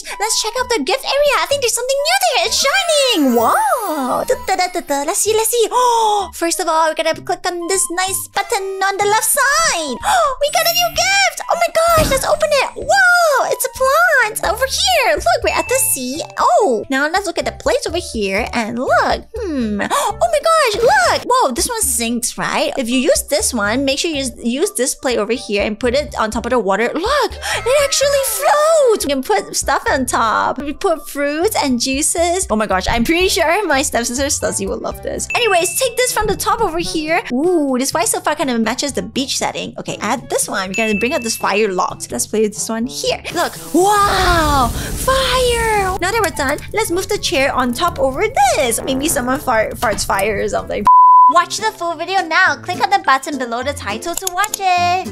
let's check out the gift area. I think there's something new there. It's shining. Wow. Da, da, da. Let's see, let's see. Oh, first of all, we're gonna click on this nice button on the left side. Oh, we got a new gift. Oh my gosh, let's open it. Wow, it's a plant over here. Look, we're at the sea. Oh, now let's look at the plates over here and look. Hmm. Oh my gosh, this one sinks, right? If you use this one, make sure you use, use this plate over here and put it on top of the water. Look, it actually floats. You can put stuff on top. We put fruits and juices. Oh my gosh, I'm pretty sure my stepsister Stuzzy will love this. Anyways, take this from the top over here. Ooh, this white sofa kind of matches the beach setting. Okay, add this one. We're gonna bring out this fire log. So let's play with this one here. Look, wow, fire. Now that we're done, let's move the chair on top over this. Maybe someone fart, farts fire or something. Watch the full video now. Click on the button below the title to watch it.